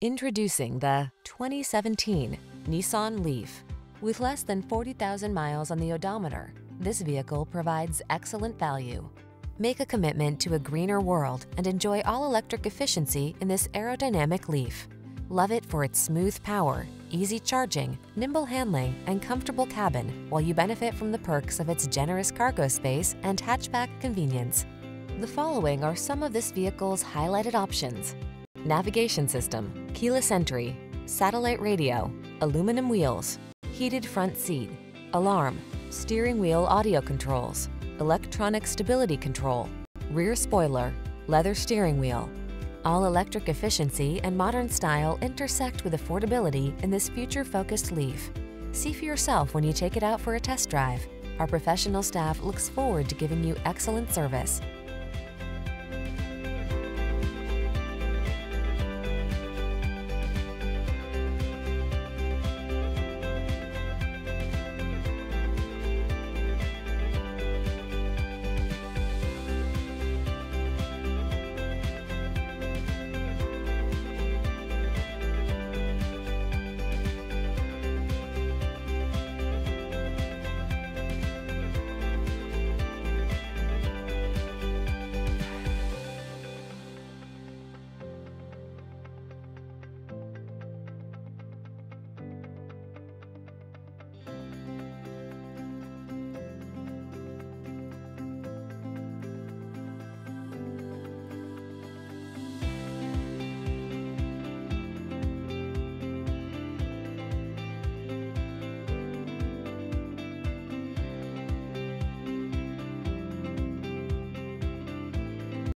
Introducing the 2017 Nissan Leaf. With less than 40,000 miles on the odometer, this vehicle provides excellent value. Make a commitment to a greener world and enjoy all-electric efficiency in this aerodynamic Leaf. Love it for its smooth power, easy charging, nimble handling, and comfortable cabin, while you benefit from the perks of its generous cargo space and hatchback convenience. The following are some of this vehicle's highlighted options. Navigation system, keyless entry, satellite radio, aluminum wheels, heated front seat, alarm, steering wheel audio controls, electronic stability control, rear spoiler, leather steering wheel. All electric efficiency and modern style intersect with affordability in this future-focused Leaf. See for yourself when you take it out for a test drive. Our professional staff looks forward to giving you excellent service.